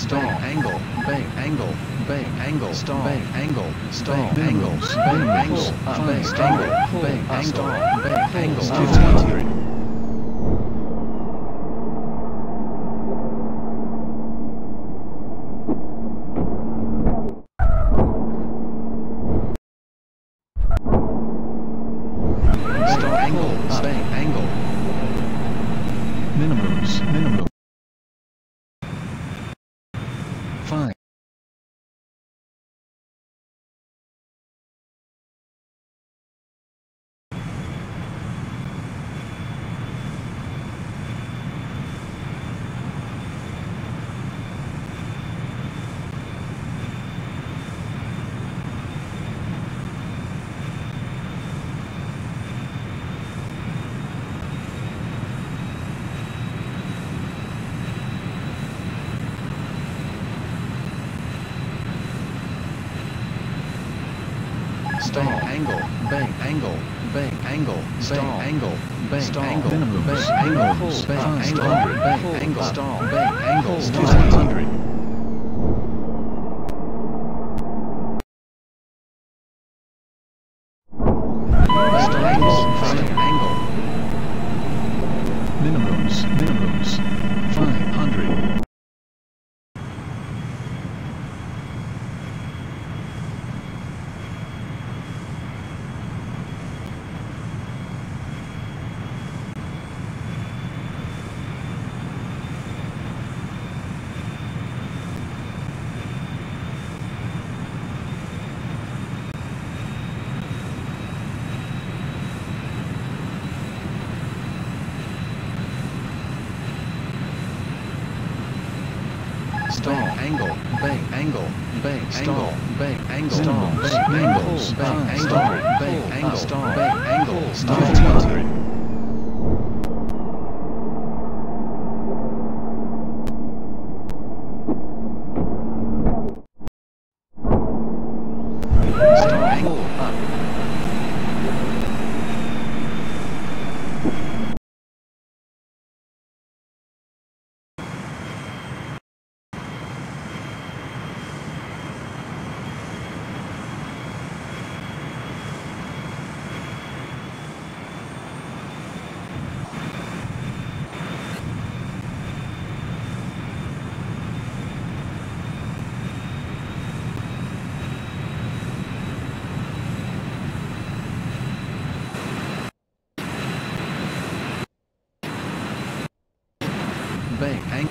stall, angle, bank, angle, bank, angle, stall, bank, angle, stall, angle, bank, angle, bank, angle, bank, angle, bank, angle, 200. Stall, angle, bank, angle. Minimums, minimum. Stall, angle, bank, angle, bank, angle, stall, angle, bank, stall, angle, minimum, bank, angle, bank, angle, bank, angle, stall, bank, angle, 200. Best angle, best angle. Minimums, minimums, 500. Stall, angle, bank, angle, bank, angle, bank, angle, stall, bank, angle, bank, angle, bank, angle, stall, bank, angle, stall, 200. Stall, angle, up. Bang, ang